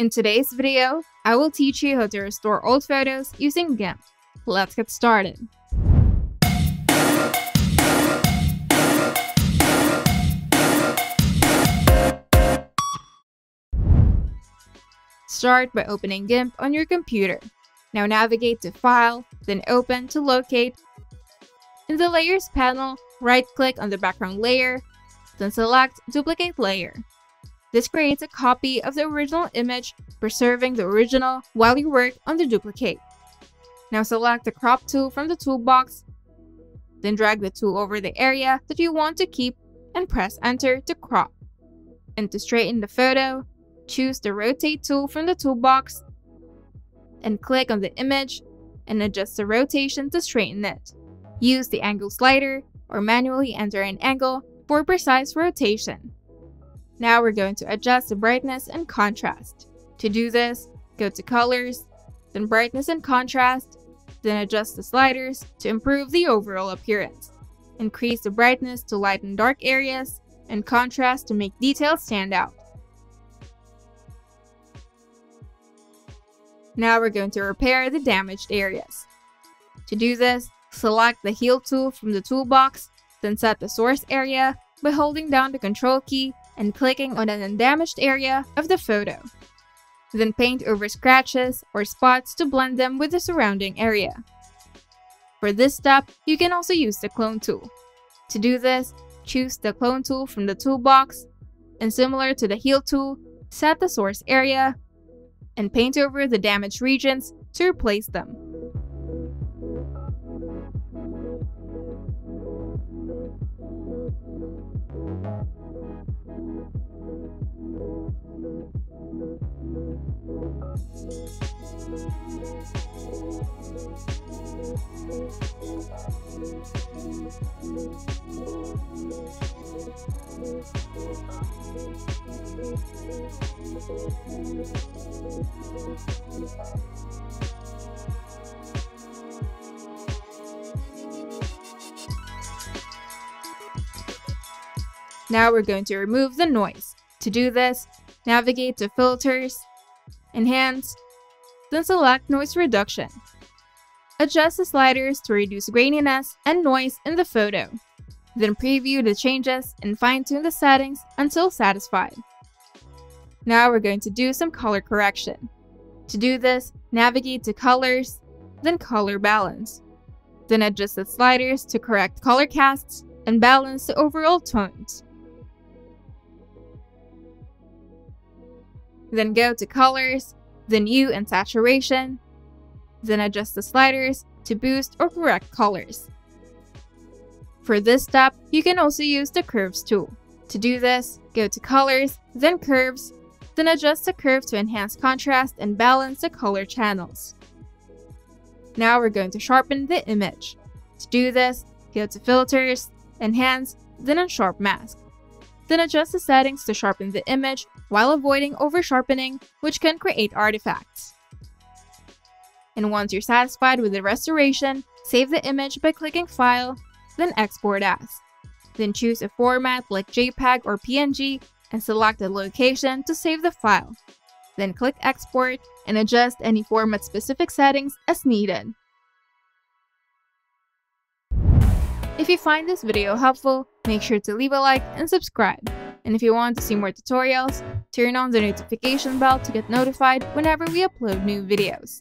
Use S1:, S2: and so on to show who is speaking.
S1: In today's video, I will teach you how to restore old photos using GIMP. Let's get started. Start by opening GIMP on your computer. Now navigate to File, then Open to locate. In the Layers panel, right-click on the background layer, then select Duplicate Layer. This creates a copy of the original image, preserving the original while you work on the duplicate. Now select the crop tool from the toolbox, then drag the tool over the area that you want to keep and press enter to crop. And to straighten the photo, choose the rotate tool from the toolbox and click on the image and adjust the rotation to straighten it. Use the angle slider or manually enter an angle for precise rotation. Now we're going to adjust the brightness and contrast. To do this, go to Colors, then Brightness and Contrast, then adjust the sliders to improve the overall appearance. Increase the brightness to lighten dark areas, and contrast to make details stand out. Now we're going to repair the damaged areas. To do this, select the Heal tool from the toolbox, then set the source area by holding down the Control key and clicking on an undamaged area of the photo. Then paint over scratches or spots to blend them with the surrounding area. For this step, you can also use the clone tool. To do this, choose the clone tool from the toolbox, and similar to the heal tool, set the source area, and paint over the damaged regions to replace them. Now we're going to remove the noise. To do this, navigate to Filters, Enhance, then select Noise Reduction. Adjust the sliders to reduce graininess and noise in the photo. Then preview the changes and fine-tune the settings until satisfied. Now we're going to do some color correction. To do this, navigate to Colors, then Color Balance. Then adjust the sliders to correct color casts and balance the overall tones. Then go to Colors, then Hue and Saturation, then adjust the sliders to boost or correct colors. For this step, you can also use the Curves tool. To do this, go to Colors, then Curves, then adjust the curve to enhance contrast and balance the color channels. Now we're going to sharpen the image. To do this, go to Filters, Enhance, then Unsharp Mask. Then adjust the settings to sharpen the image while avoiding over-sharpening, which can create artifacts. And once you're satisfied with the restoration, save the image by clicking File, then Export As. Then choose a format like JPEG or PNG and select the location to save the file. Then click Export and adjust any format-specific settings as needed. If you find this video helpful, make sure to leave a like and subscribe. And if you want to see more tutorials, turn on the notification bell to get notified whenever we upload new videos.